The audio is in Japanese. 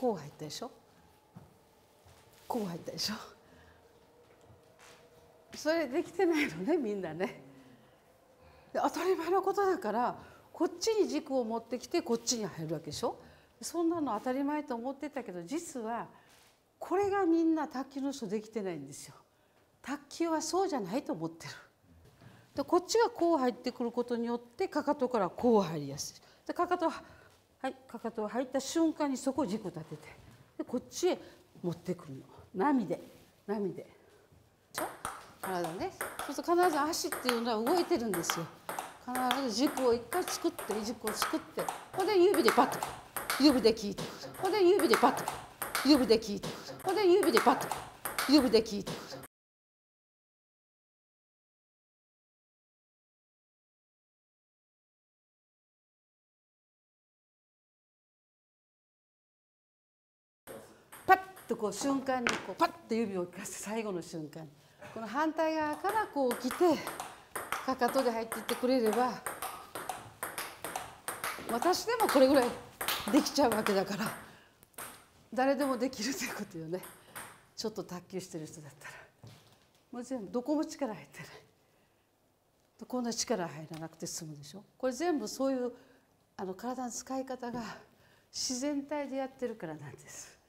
こう入ったでしょこう入ったでしょそれできてないのねみんなね。当たり前のことだからこっちに軸を持ってきてこっちに入るわけでしょ？そんなの当たり前と思ってたけど実はこれがみんな卓球の人できてないんですよ。卓球はそうじゃないと思ってる。でこっちがこう入ってくることによってかかとからこう入りやすい。でかかとははいかかとが入った瞬間にそこを軸立ててでこっちへ持ってくるの。波で波で。体ね。そうすると必ず足っていうのは動いてるんですよ。必ず軸を一回作って軸を作ってこれで指でパッと指で聞いてくるこれで指でパッと指で聞いてくるこれで指でパッと指で聞いてとこう瞬間にこうパッと指をかせて最後の瞬間。この反対側からこう来てかかとで入っていってくれれば私でもこれぐらいできちゃうわけだから誰でもできるということよね。ちょっと卓球してる人だったら。もう全部どこも力入ってない。こんな力入らなくて済むでしょ。これ全部そういうあの体の使い方が自然体でやってるからなんです。